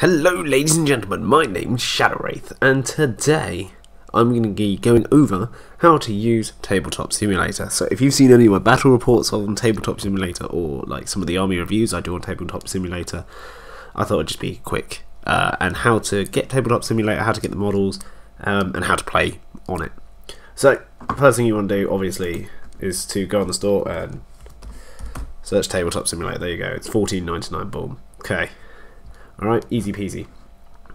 Hello, ladies and gentlemen, my name's Shadowwraith, and today I'm going to be going over how to use Tabletop Simulator. So, if you've seen any of my battle reports on Tabletop Simulator or like some of the army reviews I do on Tabletop Simulator, I thought it'd just be quick uh, and how to get Tabletop Simulator, how to get the models, um, and how to play on it. So, first thing you want to do, obviously, is to go on the store and search Tabletop Simulator. There you go. It's fourteen ninety nine. Boom. Okay. Alright, easy peasy.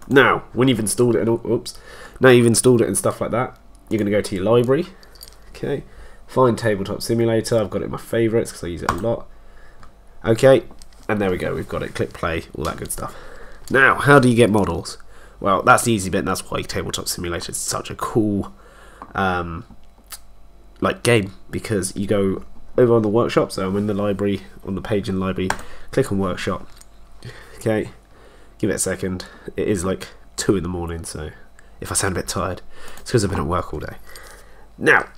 Now, when you've installed it and oops, now you've installed it and stuff like that, you're going to go to your library. Okay, find Tabletop Simulator. I've got it in my favourites because I use it a lot. Okay, and there we go. We've got it. Click play, all that good stuff. Now, how do you get models? Well, that's the easy bit. And that's why Tabletop Simulator is such a cool, um, like game because you go over on the workshop. So I'm in the library on the page in the library. Click on workshop. Okay give it a second. It is like 2 in the morning, so if I sound a bit tired, it's because I've been at work all day. Now,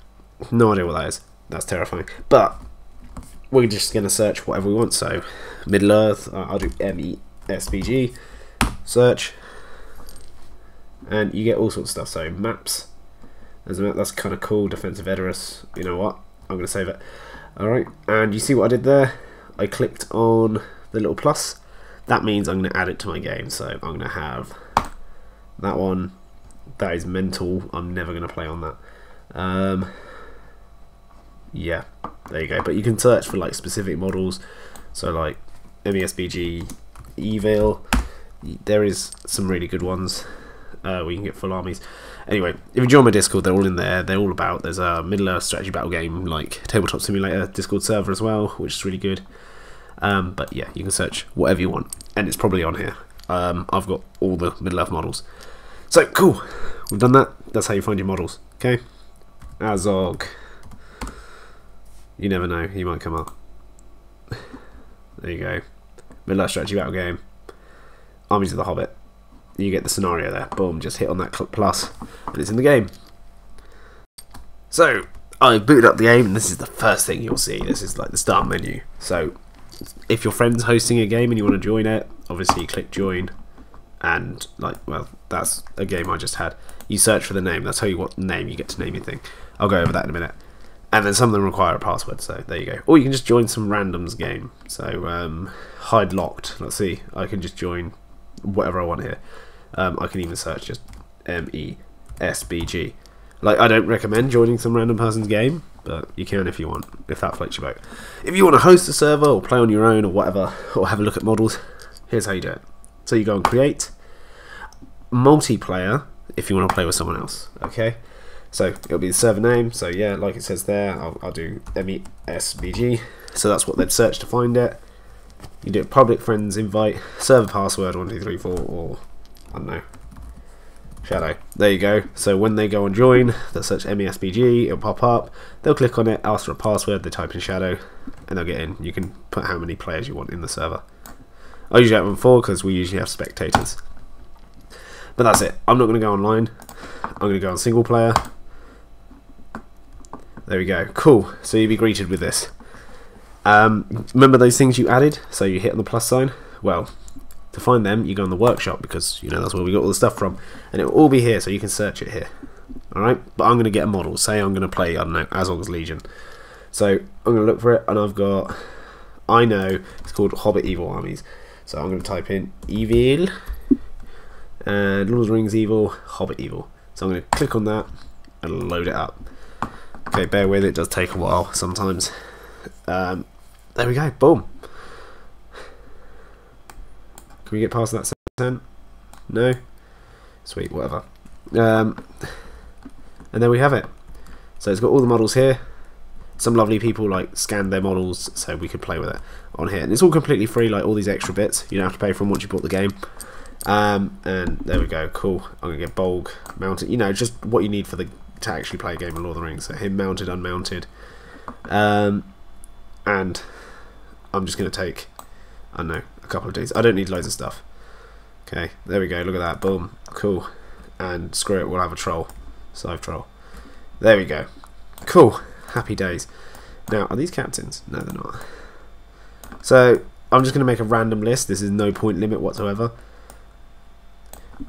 no idea what that is. That's terrifying. But we're just going to search whatever we want. So, Middle Earth, uh, I'll do MESBG, search, and you get all sorts of stuff. So, maps, there's a map that's kind of cool. Defensive Edoras, you know what? I'm going to save it. Alright, and you see what I did there? I clicked on the little plus that means I'm going to add it to my game. So I'm going to have that one. That is mental. I'm never going to play on that. Um, yeah, there you go. But you can search for like specific models. So like MESBG, Evil. There is some really good ones uh, where you can get full armies. Anyway, if you join my Discord, they're all in there. They're all about. There's a Middle Earth strategy battle game like Tabletop Simulator Discord server as well, which is really good. Um, but yeah, you can search whatever you want, and it's probably on here. Um, I've got all the Middle Earth models. So cool, we've done that. That's how you find your models. Okay, Azog. You never know, he might come up. There you go. Middle Earth strategy battle game. Armies of the Hobbit. You get the scenario there. Boom, just hit on that plus, and it's in the game. So, I booted up the game, and this is the first thing you'll see. This is like the start menu. So, if your friend's hosting a game and you want to join it, obviously you click join, and like, well, that's a game I just had. You search for the name. That's how you what name you get to name your thing. I'll go over that in a minute. And then some of them require a password, so there you go. Or you can just join some randoms game. So um, hide locked. Let's see. I can just join whatever I want here. Um, I can even search just M E S B G. Like I don't recommend joining some random person's game but you can if you want, if that floats your boat. If you want to host a server or play on your own or whatever, or have a look at models, here's how you do it. So you go and create multiplayer if you want to play with someone else. Okay, so it'll be the server name. So yeah, like it says there, I'll, I'll do MESBG. So that's what they'd search to find it. You do public friends invite, server password one two three four, or I don't know, Shadow. There you go. So when they go and join, they'll search MESBG, it'll pop up, they'll click on it, ask for a password, they type in Shadow, and they'll get in. You can put how many players you want in the server. I usually have them four because we usually have spectators. But that's it. I'm not going to go online. I'm going to go on single player. There we go. Cool. So you'll be greeted with this. Um, remember those things you added? So you hit on the plus sign? Well, to find them, you go in the workshop because you know that's where we got all the stuff from, and it will all be here, so you can search it here. All right, but I'm going to get a model. Say I'm going to play I don't know Azog's Legion, so I'm going to look for it, and I've got I know it's called Hobbit Evil Armies, so I'm going to type in Evil and Lord of the Rings Evil, Hobbit Evil. So I'm going to click on that and load it up. Okay, bear with it, it does take a while sometimes. Um, there we go, boom. Can we get past that percent? No? Sweet, whatever. Um, and there we have it. So it's got all the models here. Some lovely people like scanned their models so we could play with it on here. And it's all completely free, like all these extra bits. You don't have to pay for them once you bought the game. Um, and there we go, cool. I'm going to get Bolg mounted. You know, just what you need for the to actually play a game of Lord of the Rings. So him mounted, unmounted. Um, and I'm just going to take, I don't know, couple of days. I don't need loads of stuff. Okay, there we go. Look at that. Boom. Cool. And screw it, we'll have a troll. Scythe troll. There we go. Cool. Happy days. Now, are these captains? No, they're not. So, I'm just going to make a random list. This is no point limit whatsoever.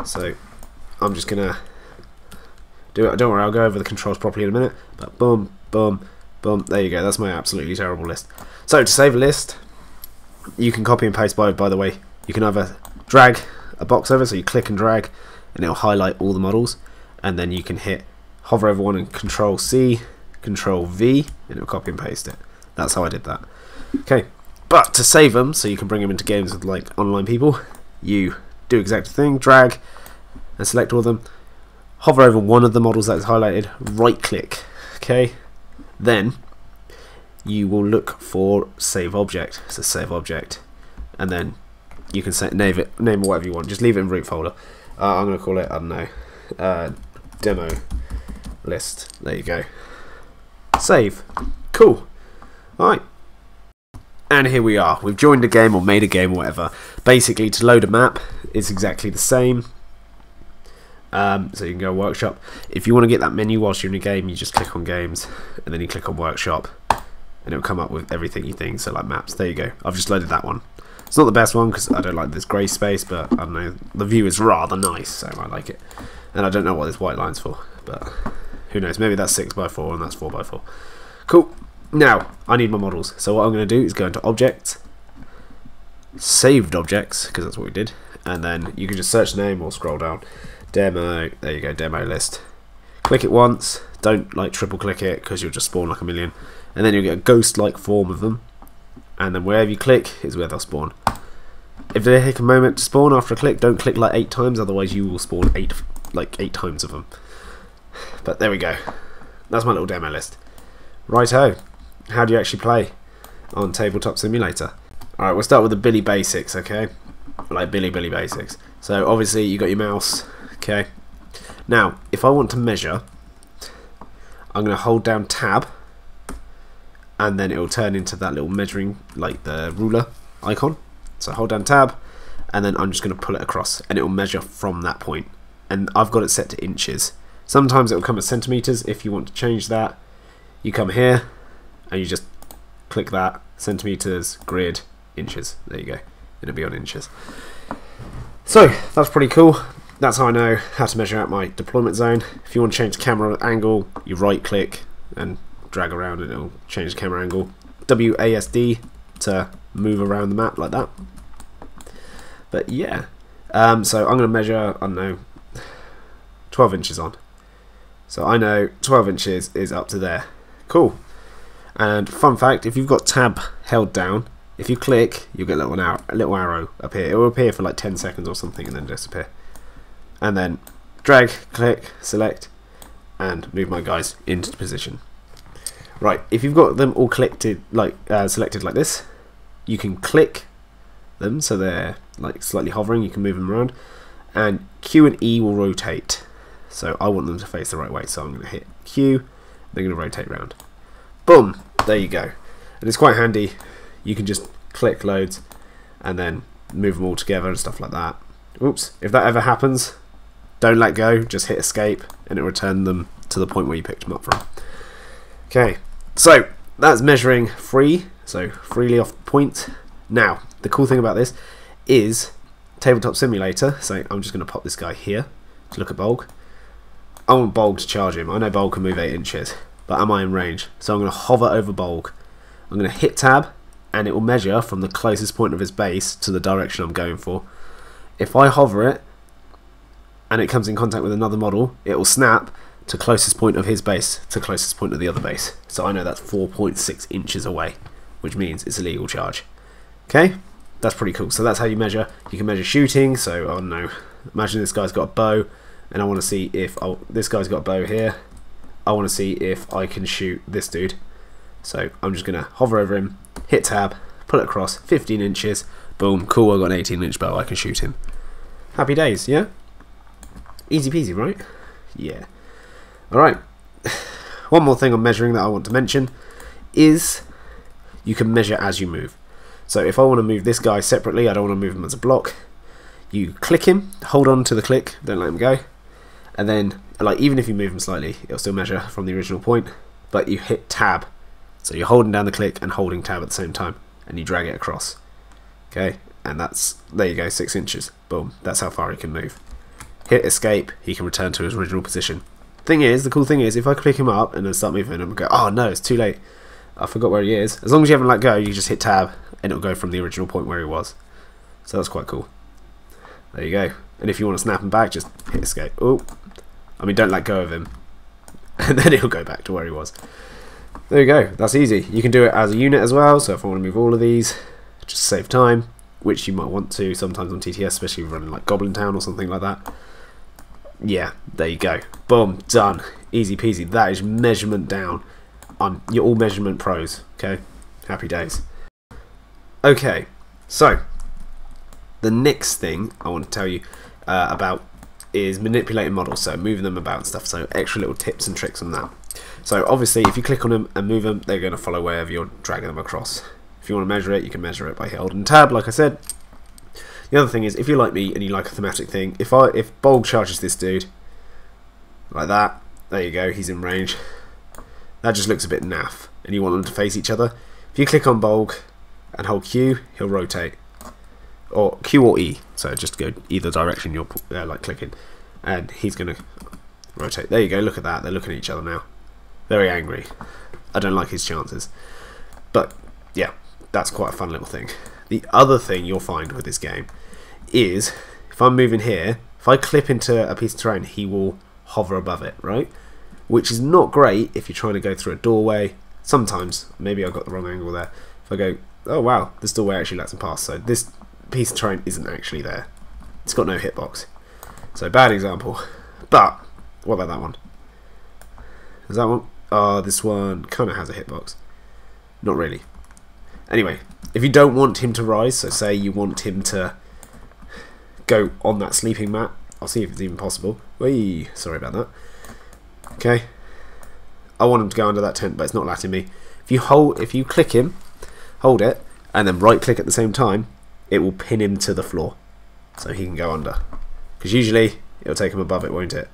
So I'm just gonna do it. Don't worry, I'll go over the controls properly in a minute. But boom, boom, boom. There you go. That's my absolutely terrible list. So to save a list, you can copy and paste. By by the way, you can either drag a box over, so you click and drag, and it'll highlight all the models, and then you can hit hover over one and Control C, Control V, and it'll copy and paste it. That's how I did that. Okay, but to save them, so you can bring them into games with like online people, you do exact thing, drag, and select all of them. Hover over one of the models that's highlighted, right click, okay? Then you will look for save object. So save object, and then you can say, name it, name it whatever you want. Just leave it in root folder. Uh, I'm going to call it I don't know, uh, demo list. There you go. Save. Cool. All right. And here we are. We've joined a game or made a game or whatever. Basically, to load a map, it's exactly the same. Um, so you can go workshop. If you want to get that menu whilst you're in a game, you just click on games and then you click on workshop and it'll come up with everything you think. So like maps. There you go. I've just loaded that one. It's not the best one because I don't like this grey space, but I don't know. The view is rather nice, so I like it. And I don't know what this white line's for, but who knows? Maybe that's 6x4 and that's 4x4. Cool. Now, I need my models. So what I'm going to do is go into Objects, Saved Objects, because that's what we did. And then you can just search the name or scroll down demo, there you go, demo list. Click it once, don't like triple click it because you'll just spawn like a million. And then you'll get a ghost like form of them. And then wherever you click is where they'll spawn. If they take a moment to spawn after a click, don't click like eight times, otherwise you will spawn eight like eight times of them. But there we go. That's my little demo list. Righto. How do you actually play on Tabletop Simulator? Alright, we'll start with the Billy basics, okay? Like Billy Billy basics. So obviously you got your mouse, Okay. Now, if I want to measure, I'm going to hold down tab and then it will turn into that little measuring, like the ruler icon. So hold down tab and then I'm just going to pull it across and it will measure from that point. And I've got it set to inches. Sometimes it will come as centimeters. If you want to change that, you come here and you just click that centimeters, grid, inches. There you go. It'll be on inches. So that's pretty cool that's how I know how to measure out my deployment zone. If you want to change the camera angle, you right click and drag around and it'll change the camera angle. WASD to move around the map like that. But yeah, um, so I'm going to measure, I don't know, 12 inches on. So I know 12 inches is up to there. Cool. And fun fact, if you've got tab held down, if you click, you'll get a little, arrow, a little arrow up here. It will appear for like 10 seconds or something and then disappear and then drag, click, select, and move my guys into position. Right, if you've got them all collected, like uh, selected like this, you can click them so they're like slightly hovering. You can move them around, and Q and E will rotate. So I want them to face the right way, so I'm going to hit Q. They're going to rotate around. Boom! There you go. And it's quite handy. You can just click loads and then move them all together and stuff like that. Oops! If that ever happens, don't let go, just hit escape and it will return them to the point where you picked them up from. Okay, so that's measuring free, so freely off point. Now, the cool thing about this is Tabletop Simulator, so I'm just going to pop this guy here to look at Bolg. I want Bolg to charge him. I know Bolg can move 8 inches, but am I in range? So I'm going to hover over Bolg. I'm going to hit tab, and it will measure from the closest point of his base to the direction I'm going for. If I hover it, and it comes in contact with another model, it will snap to closest point of his base to closest point of the other base. So I know that's 4.6 inches away, which means it's a legal charge. Okay, that's pretty cool. So that's how you measure. You can measure shooting. So I don't know. Imagine this guy's got a bow, and I want to see if oh this guy's got a bow here. I want to see if I can shoot this dude. So I'm just gonna hover over him, hit tab, pull it across, 15 inches. Boom, cool. I got an 18 inch bow. I can shoot him. Happy days, yeah. Easy peasy, right? Yeah. Alright. One more thing on measuring that I want to mention is you can measure as you move. So if I want to move this guy separately, I don't want to move him as a block, you click him, hold on to the click, don't let him go, and then like even if you move him slightly, it'll still measure from the original point, but you hit tab. So you're holding down the click and holding tab at the same time, and you drag it across. Okay, and that's, there you go, six inches. Boom, that's how far he can move. Hit escape, he can return to his original position. Thing is, the cool thing is, if I click him up and then start moving him and go, oh no, it's too late, I forgot where he is. As long as you haven't let go, you just hit tab and it'll go from the original point where he was. So that's quite cool. There you go. And if you want to snap him back, just hit escape. Oh, I mean, don't let go of him. And then he'll go back to where he was. There you go. That's easy. You can do it as a unit as well. So if I want to move all of these, just save time, which you might want to sometimes on TTS, especially running like Goblin Town or something like that. Yeah, there you go. Boom, done. Easy peasy. That is measurement down. On you're all measurement pros. Okay, happy days. Okay, so the next thing I want to tell you uh, about is manipulating models, so moving them about and stuff. So extra little tips and tricks on that. So obviously, if you click on them and move them, they're going to follow wherever you're dragging them across. If you want to measure it, you can measure it by holding tab, like I said. The other thing is, if you're like me and you like a thematic thing, if I if Bolg charges this dude like that, there you go, he's in range. That just looks a bit naff, and you want them to face each other. If you click on Bolg and hold Q, he'll rotate, or Q or E, so just go either direction you're uh, like clicking, and he's gonna rotate. There you go. Look at that. They're looking at each other now. Very angry. I don't like his chances, but yeah, that's quite a fun little thing. The other thing you'll find with this game is if I'm moving here, if I clip into a piece of terrain, he will hover above it, right? Which is not great if you're trying to go through a doorway. Sometimes, maybe I got the wrong angle there. If I go, oh wow, this doorway actually lets him pass. So this piece of terrain isn't actually there. It's got no hitbox. So bad example. But, what about that one? Is that one? Oh, this one kind of has a hitbox. Not really. Anyway, if you don't want him to rise, so say you want him to go on that sleeping mat, I'll see if it's even possible. Whee! Sorry about that. Okay. I want him to go under that tent, but it's not letting me. If you hold, if you click him, hold it, and then right click at the same time, it will pin him to the floor, so he can go under. Because usually it'll take him above it, won't it?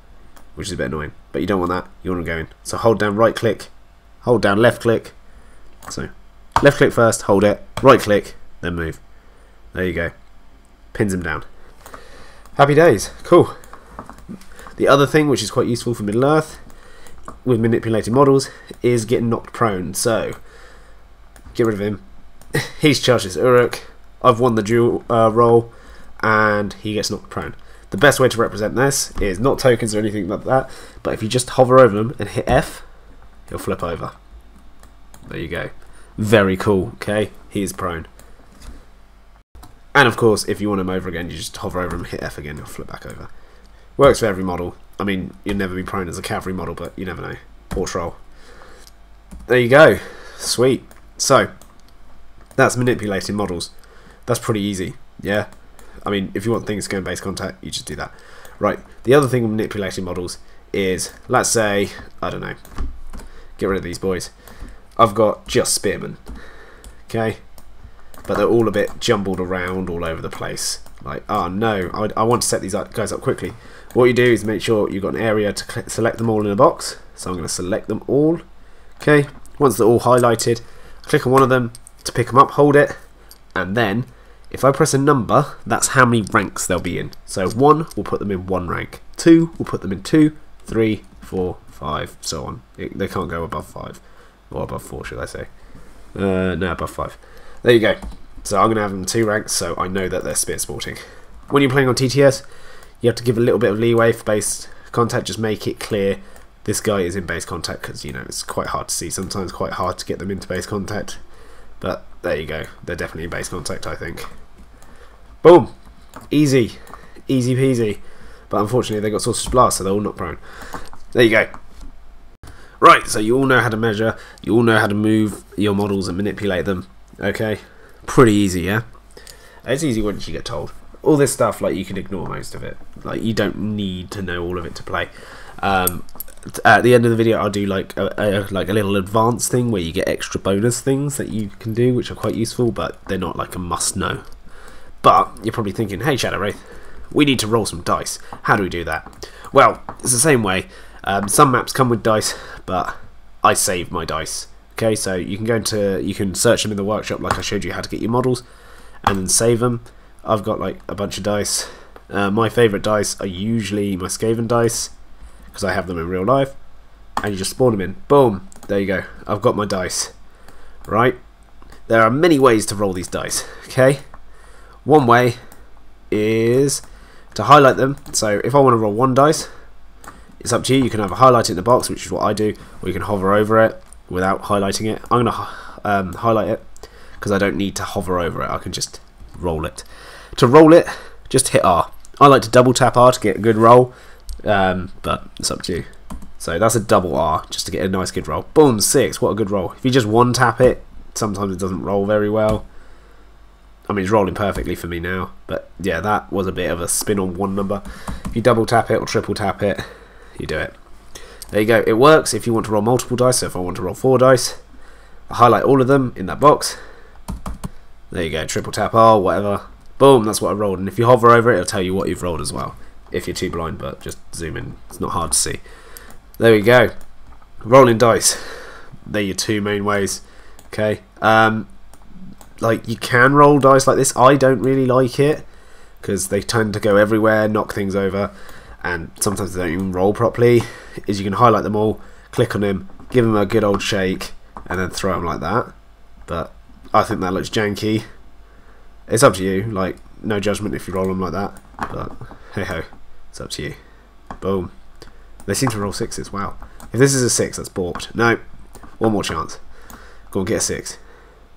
Which is a bit annoying. But you don't want that. You want him going. So hold down right click, hold down left click. So Left click first, hold it, right click, then move. There you go. Pins him down. Happy days. Cool. The other thing, which is quite useful for Middle Earth, with manipulated models, is getting knocked prone. So, get rid of him. He's charged as Uruk. I've won the duel uh, roll, and he gets knocked prone. The best way to represent this is not tokens or anything like that, but if you just hover over him and hit F, he'll flip over. There you go. Very cool, okay? He is prone. And of course, if you want him over again, you just hover over him, hit F again, he'll flip back over. Works for every model. I mean, you'll never be prone as a cavalry model, but you never know. Poor troll. There you go. Sweet. So, that's manipulating models. That's pretty easy, yeah? I mean, if you want things to go in base contact, you just do that. Right, the other thing with manipulating models is, let's say, I don't know, get rid of these boys. I've got just spearmen. Okay? But they're all a bit jumbled around all over the place. Like, oh no, I, I want to set these guys up quickly. What you do is make sure you've got an area to select them all in a box. So I'm going to select them all. Okay, once they're all highlighted, click on one of them to pick them up, hold it, and then if I press a number, that's how many ranks they'll be in. So one will put them in one rank, two will put them in two, three, four, five, so on. They can't go above five. Or above 4, should I say. Uh, no, above 5. There you go. So I'm going to have them two ranks, so I know that they're spear sporting. When you're playing on TTS, you have to give a little bit of leeway for base contact. Just make it clear this guy is in base contact, because, you know, it's quite hard to see. Sometimes quite hard to get them into base contact. But there you go. They're definitely in base contact, I think. Boom! Easy. Easy peasy. But unfortunately, they got Sorcerer's Blast, so they're all not prone. There you go. Right, so you all know how to measure, you all know how to move your models and manipulate them, okay? Pretty easy, yeah? It's easy once you get told. All this stuff, like, you can ignore most of it. Like, you don't need to know all of it to play. Um, at the end of the video, I'll do, like, a, a, like a little advanced thing where you get extra bonus things that you can do, which are quite useful, but they're not, like, a must-know. But, you're probably thinking, hey, Shadow Wraith, we need to roll some dice. How do we do that? Well, it's the same way um, some maps come with dice, but I save my dice. Okay, so you can go into, you can search them in the workshop like I showed you how to get your models, and then save them. I've got like a bunch of dice, Uh, my favourite dice are usually my Skaven dice because I have them in real life, and you just spawn them in. Boom, there you go. I've got my dice. Right, there are many ways to roll these dice. Okay, one way is to highlight them. So if I want to roll one dice, it's up to you. You can either highlight it in the box, which is what I do, or you can hover over it without highlighting it. I'm going to um, highlight it because I don't need to hover over it. I can just roll it. To roll it, just hit R. I like to double tap R to get a good roll, um, but it's up to you. So that's a double R just to get a nice good roll. Boom, six. What a good roll. If you just one tap it, sometimes it doesn't roll very well. I mean, it's rolling perfectly for me now. But yeah, that was a bit of a spin on one number. If you double tap it or triple tap it, you do it. There you go. It works if you want to roll multiple dice. So if I want to roll four dice, I highlight all of them in that box. There you go. Triple tap R, whatever. Boom, that's what I rolled. And if you hover over it, it'll tell you what you've rolled as well. If you're too blind, but just zoom in. It's not hard to see. There we go. Rolling dice. They're your two main ways. Okay. Um, like you can roll dice like this. I don't really like it because they tend to go everywhere, knock things over, and sometimes they don't even roll properly. Is you can highlight them all, click on them, give them a good old shake, and then throw them like that. But I think that looks janky. It's up to you. Like no judgment if you roll them like that. But hey ho, it's up to you. Boom. They seem to roll sixes. Wow. If this is a six, that's balked. No. One more chance. Go and get a six.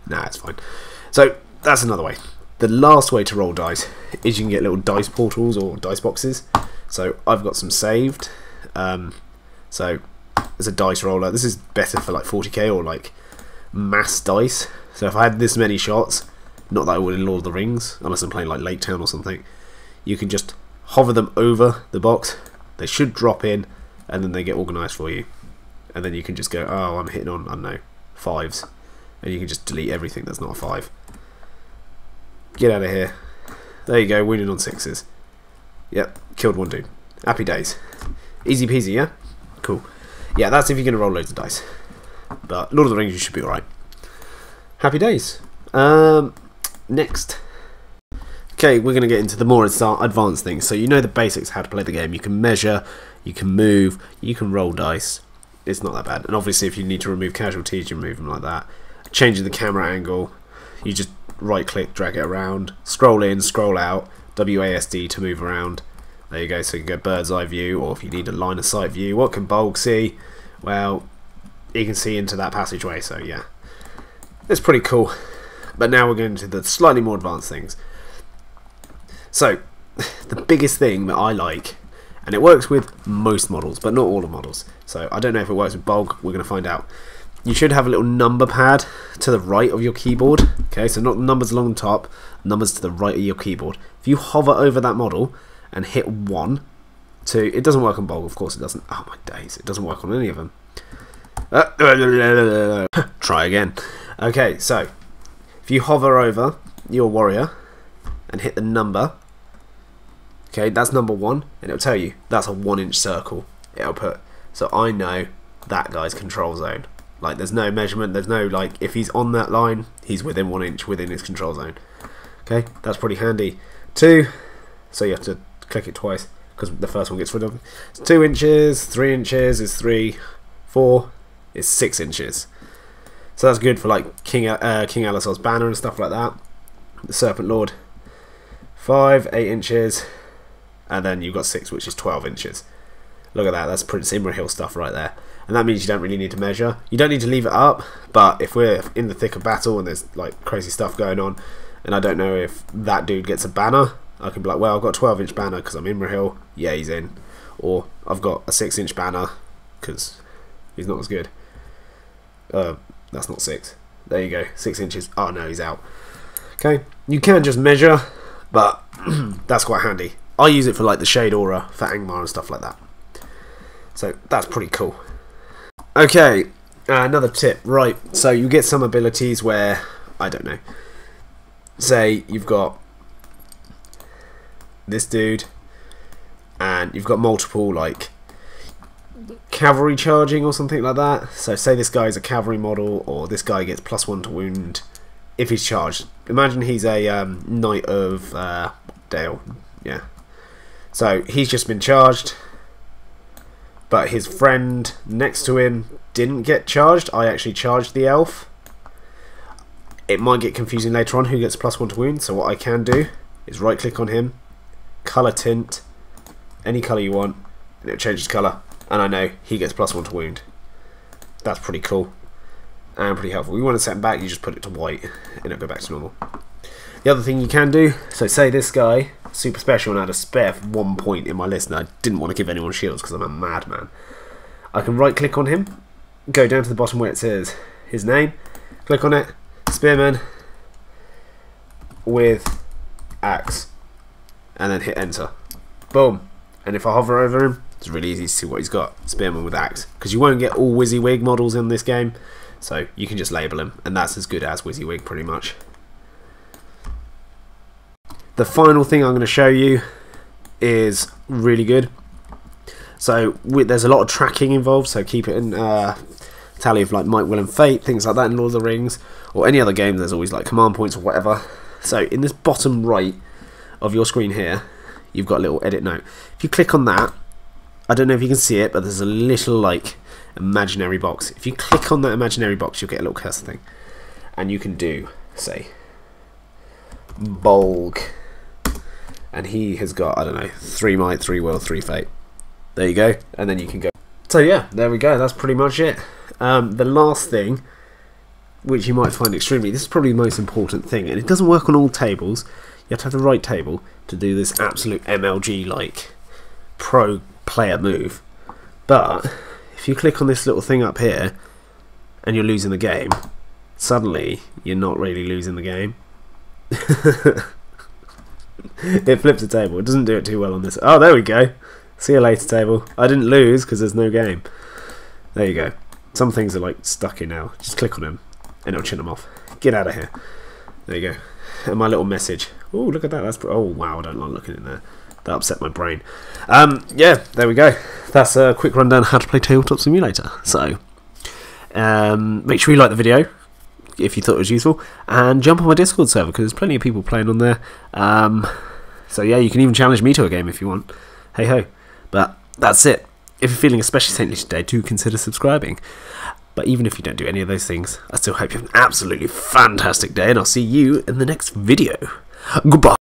Nah, it's fine. So that's another way. The last way to roll dice is you can get little dice portals or dice boxes. So I've got some saved. Um, so there's a dice roller. This is better for like 40k or like mass dice. So if I had this many shots, not that I would in Lord of the Rings, unless I'm playing like Lake Town or something, you can just hover them over the box. They should drop in, and then they get organised for you. And then you can just go, oh, I'm hitting on, I don't know, fives. And you can just delete everything that's not a five. Get out of here. There you go, winning on sixes. Yep, killed one dude. Happy days. Easy peasy, yeah? Cool. Yeah, that's if you're going to roll loads of dice. But Lord of the Rings, you should be alright. Happy days. Um, next. Okay, we're going to get into the more advanced things. So you know the basics how to play the game. You can measure, you can move, you can roll dice. It's not that bad. And obviously if you need to remove casualties, you remove them like that. Changing the camera angle, you just right click, drag it around, scroll in, scroll out, WASD to move around. There you go, so you can get bird's eye view, or if you need a line of sight view, what can Bolg see? Well, you can see into that passageway, so yeah. It's pretty cool. But now we're going to the slightly more advanced things. So, the biggest thing that I like, and it works with most models, but not all the models. So I don't know if it works with Bolg, we're going to find out. You should have a little number pad to the right of your keyboard. Okay, so not numbers along the top, numbers to the right of your keyboard. If you hover over that model and hit 1, two, it doesn't work on Bolg, of course it doesn't. Oh my days, it doesn't work on any of them. Try again. Okay, so if you hover over your warrior and hit the number, okay, that's number one, and it'll tell you that's a one inch circle. It'll put so I know that guy's control zone. Like there's no measurement, there's no like if he's on that line, he's within one inch within his control zone. Okay, that's pretty handy. Two, so you have to click it twice because the first one gets rid of. It's two inches, three inches is three, four is six inches. So that's good for like King uh, King Elessar's banner and stuff like that. The Serpent Lord, five, eight inches, and then you've got six, which is twelve inches. Look at that, that's Prince Imrahil stuff right there. And that means you don't really need to measure. You don't need to leave it up, but if we're in the thick of battle and there's like crazy stuff going on, and I don't know if that dude gets a banner, I can be like, well, I've got a 12 inch banner because I'm Imrahil, yeah, he's in. Or I've got a 6 inch banner because he's not as good. Uh, that's not 6. There you go, 6 inches. Oh no, he's out. Okay, you can just measure, but that's quite handy. I use it for like the Shade Aura for Angmar and stuff like that. So that's pretty cool. Okay, uh, another tip. Right, so you get some abilities where, I don't know, say you've got this dude and you've got multiple like cavalry charging or something like that. So say this guy is a cavalry model or this guy gets plus one to wound if he's charged. Imagine he's a um, knight of uh, Dale, yeah, So he's just been charged, but his friend next to him didn't get charged. I actually charged the elf. It might get confusing later on who gets plus one to wound, so what I can do is right click on him, colour tint, any colour you want, and it changes colour, and I know he gets plus one to wound. That's pretty cool and pretty helpful. We want to set him back, you just put it to white, and it'll go back to normal. The other thing you can do, so say this guy, super special, and I had a spare one point in my list, and I didn't want to give anyone shields because I'm a madman. I can right click on him, go down to the bottom where it says his name, click on it, Spearman with axe, and then hit enter. Boom. And if I hover over him, it's really easy to see what he's got. Spearman with axe. Because you won't get all WYSIWYG models in this game, so you can just label him, and that's as good as WYSIWYG pretty much. The final thing I'm going to show you is really good. So there's a lot of tracking involved, so keep it in uh, tally of like Might, Will and Fate, things like that in Lord of the Rings, or any other game there's always like command points or whatever. So in this bottom right of your screen here, you've got a little edit note. If you click on that, I don't know if you can see it, but there's a little like imaginary box. If you click on that imaginary box, you'll get a little cursor thing. And you can do, say, Bolg and he has got I don't know three might, three will, three fate. There you go, and then you can go. So yeah, there we go. That's pretty much it. Um, the last thing, which you might find extremely, this is probably the most important thing, and it doesn't work on all tables. You have to have the right table to do this absolute MLG like pro player move. But if you click on this little thing up here and you're losing the game, suddenly you're not really losing the game. it flips the table. It doesn't do it too well on this. Oh, there we go. See you later, table. I didn't lose because there's no game. There you go. Some things are like stuck in now. Just click on them and it'll chin them off. Get out of here. There you go. And my little message. Oh, look at that. That's oh wow. I don't like looking in there. That upset my brain. Um, yeah, there we go. That's a quick rundown how to play Tabletop Simulator. So, um, make sure you like the video if you thought it was useful, and jump on my Discord server because there's plenty of people playing on there. Um, so yeah, you can even challenge me to a game if you want. Hey ho. But that's it. If you're feeling especially saintly today, do consider subscribing. But even if you don't do any of those things, I still hope you have an absolutely fantastic day, and I'll see you in the next video. Goodbye.